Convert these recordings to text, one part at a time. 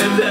As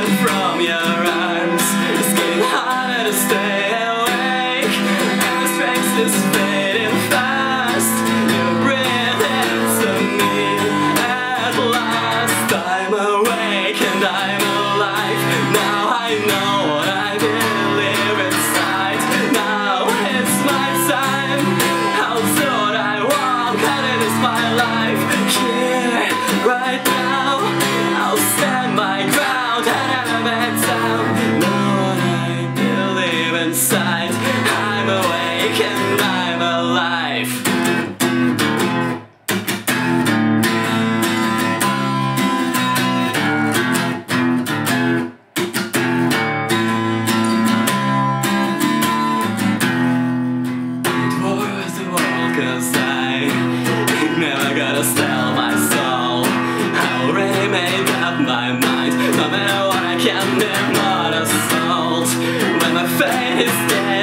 Already made up my mind. No matter what I can be not a salt When my fate is dead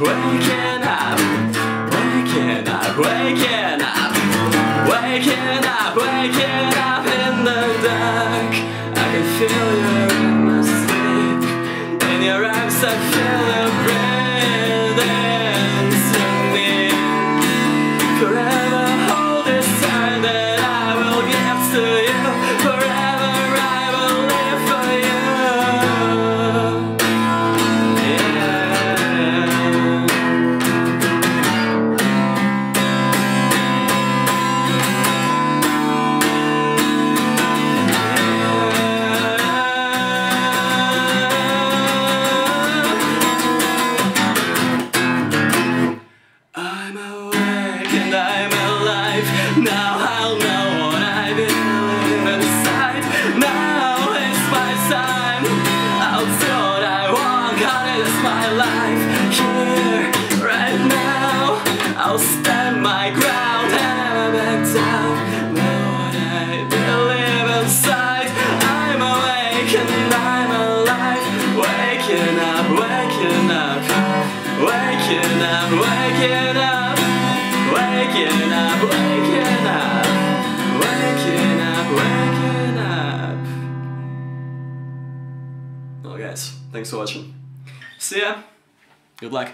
Waking up, waking up Waking up, waking up Waking up, in the dark. I can feel you in my sleep. In your arms I feel you breathing Now I'll know what I believe inside. Now it's my time. I'll do what I want, 'cause it is my life. Here, right now, I'll stand my ground and back down. Know what I believe inside. I'm awake and I'm alive. Waking up, waking up. Waking up, waking up, waking up, waking up, waking up, waking up. Well, guys, thanks for watching. See ya. Good luck.